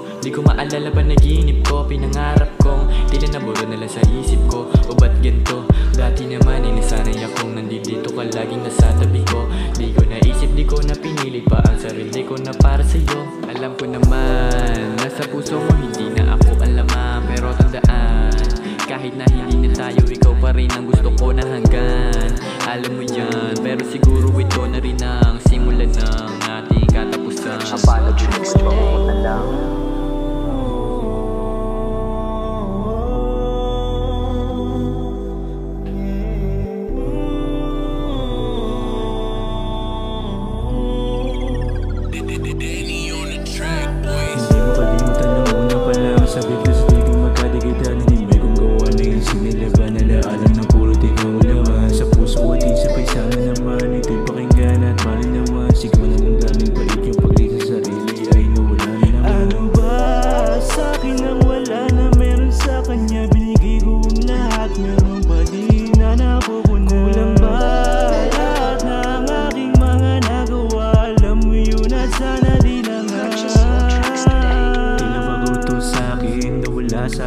ko, di ko maalala pa naginip ko Pinangarap kong tila naburo na lang sa isip ko. O ba't ganito? Dati naman inisanay akong nandito ka laging nasa tabi ko. Di ko naisip, di ko na pinili pa ang sarili ko na para sa'yo. Alam ko naman, nasa puso mo hindi na ako ang laman Pero tandaan, kahit na hindi na tayo Ikaw pa rin ang gusto ko na hanggan. Alam mo yan, pero siguro ito na rin ang simulan ng ating katapusan. Apologies to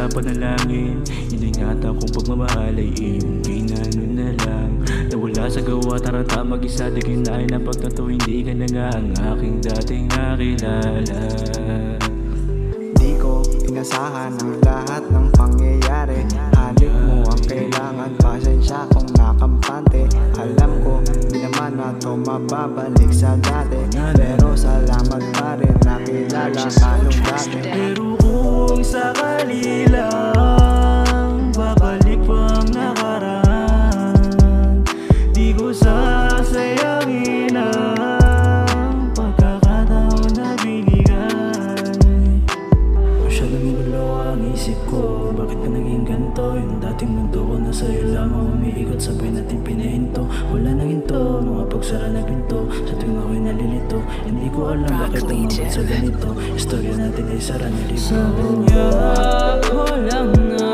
sa panalangin. Iningatan kong pagmamahal ay iyong ginano na lang. Nawala sa gawa tarata mag-isa. Di kinain ang pagtato Hindi ka na nga ang aking dating nakilala. Di ko inasahan ang lahat ng pangyayari. Halik mo ang kailangan Pasensya kung nakampante. Alam ko di naman na to mababalik sa dati. Pero salamat pa rin nakilala ka nung dati sa'yo lamang umiikot Sabay natin pinahinto. Wala nang hinto Mga pagsara na pinto Sa tuwing ako'y nalilito Hindi ko alam bakit umabot sa ganito. Istorya natin ay sara na libro Sa kanya ko lang na